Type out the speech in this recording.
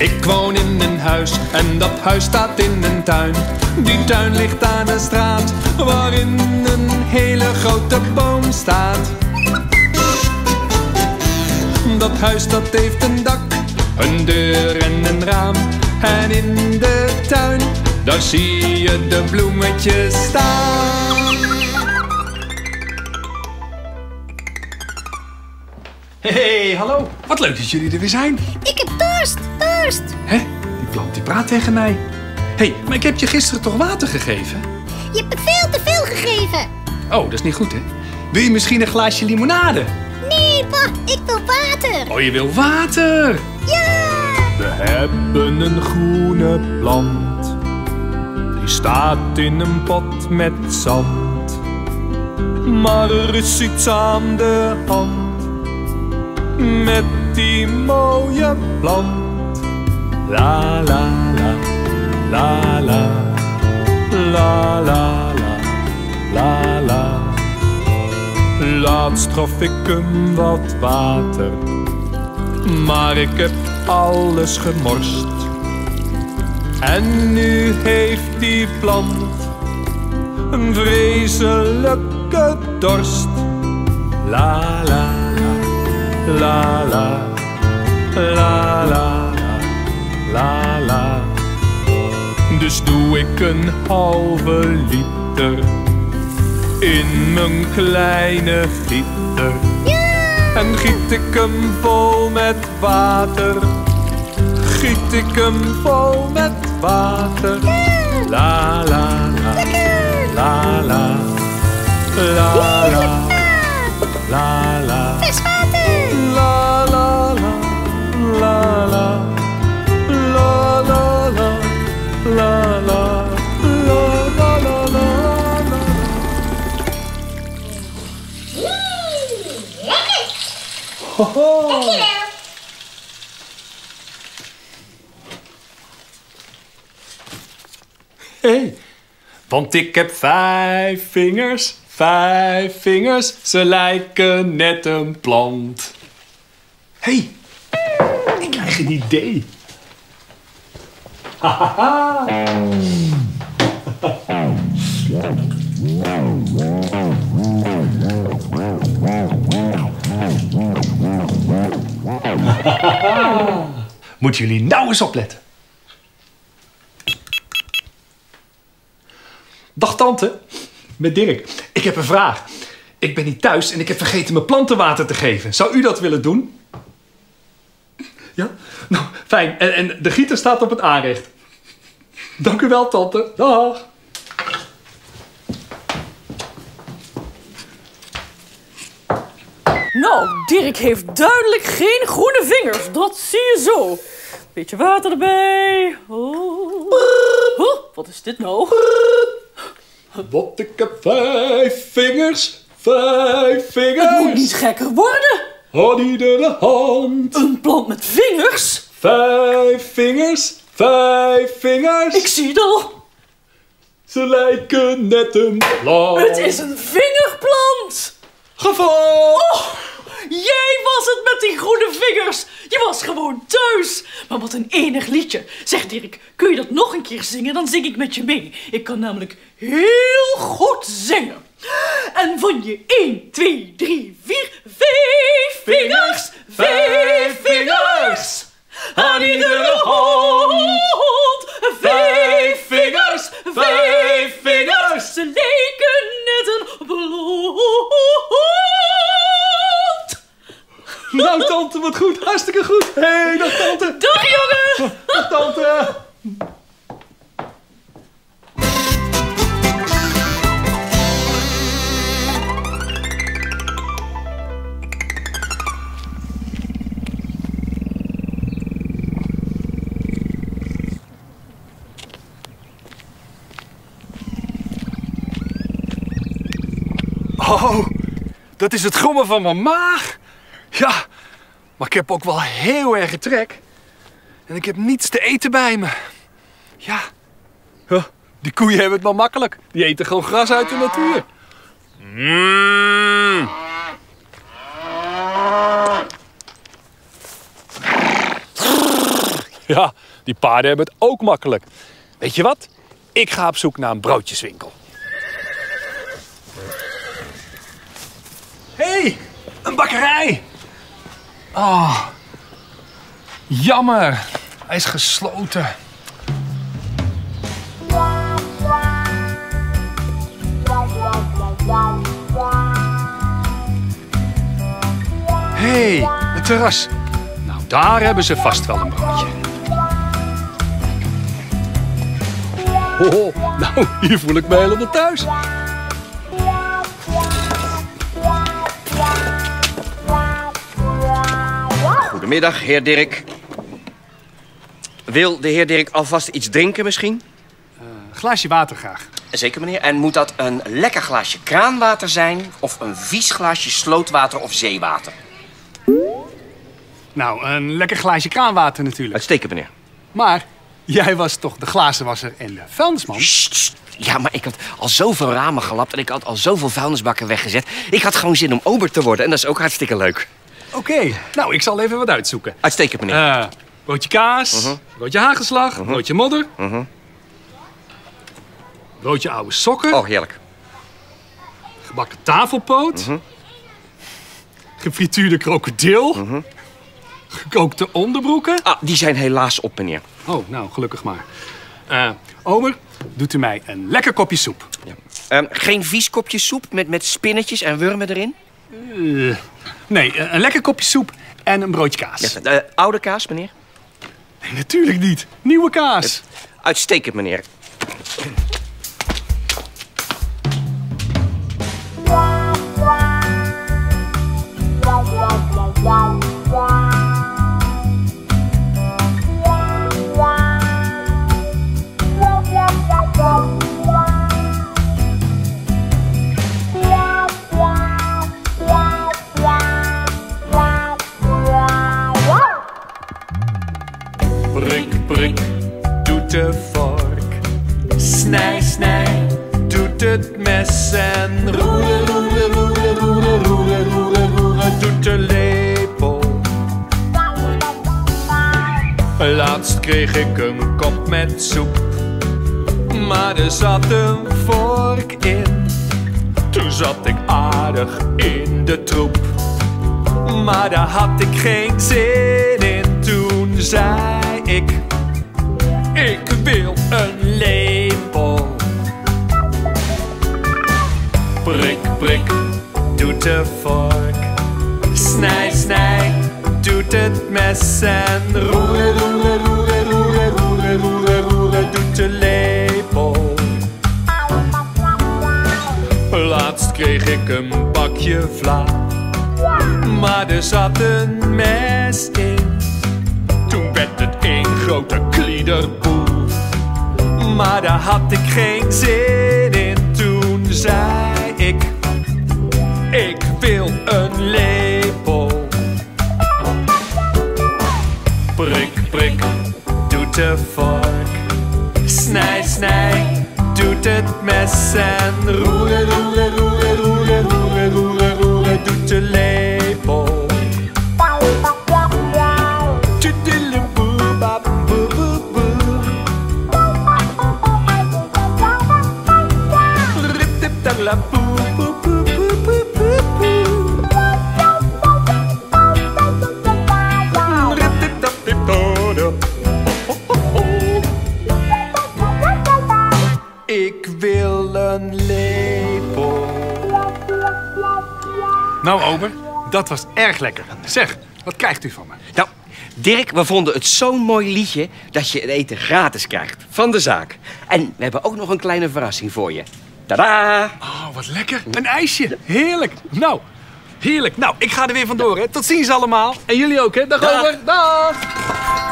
Ik woon in een huis en dat huis staat in een tuin. Die tuin ligt aan een straat waarin een hele grote boom staat. Dat huis dat heeft een dak, een deur en een raam. En in de tuin, daar zie je de bloemetjes staan. Hey, hallo. Wat leuk dat jullie er weer zijn. Ik heb dorst, dorst. Hé, die plant die praat tegen mij. Hé, hey, maar ik heb je gisteren toch water gegeven? Je hebt me veel te veel gegeven. Oh, dat is niet goed, hè? Wil je misschien een glaasje limonade? Nee, pa, ik wil water. Oh, je wil water? Ja. We hebben een groene plant. Die staat in een pot met zand. Maar er is iets aan de hand. Met die mooie plant. La la la, la la, la la la, la la. Laatst gaf ik hem wat water, maar ik heb alles gemorst. En nu heeft die plant een vreselijke dorst. La la la, la la, la la la. Dus doe ik een halve liter in mijn kleine gieter. En giet ik hem vol met water. Giet ik hem vol met water. La la la. La la. La la. La la. Want ik heb vijf vingers, vijf vingers, ze lijken net een plant. hey, ik krijg een idee. Moeten jullie nou eens opletten. Dag tante, met Dirk. Ik heb een vraag. Ik ben niet thuis en ik heb vergeten mijn planten water te geven. Zou u dat willen doen? Ja? Nou, fijn. En, de gieter staat op het aanrecht. Dank u wel, tante. Dag. Nou, Dirk heeft duidelijk geen groene vingers. Dat zie je zo. Beetje water erbij. Oh. Wat is dit nou? Want ik heb vijf vingers, vijf Het moet niet vingers. gekker worden. Had iedere hand. Een plant met vingers? Vijf vingers, vijf vingers. Ik zie het al. Ze lijken net een plant. Het is een vingerplant. geval. Oh, jij was het met die groene vingers. Je was gewoon thuis. Maar wat een enig liedje. Zeg Dirk, kun je dat nog een keer zingen? Dan zing ik met je mee. Ik kan namelijk heel goed zingen. En van je 1, 2, 3, 4, vijf vingers, Oh, dat is het grommen van mijn maag. Ja, maar ik heb ook wel heel erg trek. En ik heb niets te eten bij me. Ja, Huh, die koeien hebben het wel makkelijk. Die eten gewoon gras uit de natuur. Mm. Ja, die paarden hebben het ook makkelijk. Weet je wat? Ik ga op zoek naar een broodjeswinkel. Hé, hey, een bakkerij. Oh, jammer. Hij is gesloten. Hé, hey, het terras. Nou, daar hebben ze vast wel een broodje. Oh, nou, hier voel ik me helemaal thuis. Goedemiddag, heer Dirk. Wil de heer Dirk alvast iets drinken misschien? Een glaasje water graag. Zeker, meneer. En moet dat een lekker glaasje kraanwater zijn... of een vies glaasje slootwater of zeewater? Nou, een lekker glaasje kraanwater natuurlijk. Uitstekend, meneer. Maar jij was toch de glazenwasser en de vuilnisman? Sst, sst. Ja, maar ik had al zoveel ramen gelapt... en ik had al zoveel vuilnisbakken weggezet. Ik had gewoon zin om ober te worden en dat is ook hartstikke leuk. Oké, nou, ik zal even wat uitzoeken. Uitstekend, meneer. Eh, broodje kaas, broodje hagelslag, broodje modder. Broodje oude sokken, Oh, heerlijk. gebakken tafelpoot. Gefrituurde krokodil. Gekookte onderbroeken. Ah, die zijn helaas op, meneer. Oh, nou, gelukkig maar. Eh Omer, doet u mij een lekker kopje soep. Ja. Ehm, geen vies kopje soep met, met spinnetjes en wurmen erin? Eh, nee, eh, een lekker kopje soep en een broodje kaas. Ja, eh, oude kaas, meneer? Nee, natuurlijk niet. Nieuwe kaas. Uitstekend, meneer. En roeren, roeren, roeren, roeren, roeren, roeren, roeren, doet de lepel. Laatst kreeg ik een kop met soep. Maar er zat een vork in. Toen zat ik aardig in de troep. Maar daar had ik geen zin in. Toen zei ik: Ik de vork. Snij, snij, doet het mes. En roeren, roeren, roeren, roeren, roeren, roeren, roeren, doet de lepel. Laatst kreeg ik een bakje vla. Maar er zat een mes in. Toen werd het een grote kliederboel. Maar daar had ik geen zin in. Toen zei ik: wil een lepel. Prik, prik, doet de vork. Snij, snij, doet het mes. En roeren, Nou, Ober, dat was erg lekker. Zeg, wat krijgt u van me? Nou, Dirk, we vonden het zo'n mooi liedje dat je het eten gratis krijgt. Van de zaak. En we hebben ook nog een kleine verrassing voor je. Tadaa! Oh, wat lekker. Een ijsje. Heerlijk. Nou, heerlijk. Nou, ik ga er weer vandoor, hè. Tot ziens allemaal. En jullie ook, hè. Dag, Dag. Ober. Dag.